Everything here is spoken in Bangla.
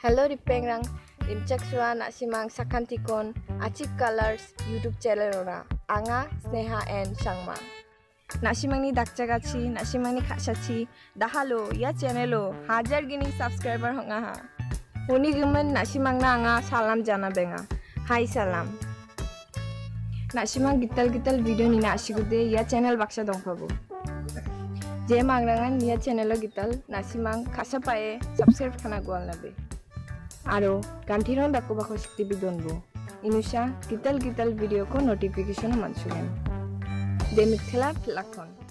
Hello Ripengrang, Rimchak Swa Nasimang Sakantikon, Achik Colors YouTube channel ora. Anga Sneha and Shangma. নাসিমাংনি দাকচাগাছি নাসিমাংনি খাসাছি দাহালো ইয়া চ্যানেলো হাজার গিনি সাবস্ক্রাইবার হঙা হা উনি গমন নাসিমাংনা আঙা সালাম জানা বেঙা হাই সালাম নাসিমাং গিতাল গিতাল ভিডিও নিনা আসিগুদে ইয়া চ্যানেল বাক্সা দংফাবো যে মাংরাঙান ইয়া চ্যানেল গিতাল নাসিমাং খাসা পায়ে সাবস্ক্রাইব খানা গোয়াল নাবে আরও গান্ঠিরং দাকো বাকো শক্তি বিদনবো ইনুসা গিতাল গিতাল ভিডিও কো নোটিফিকেশন মানসুগেন Demit Kelap Lakon.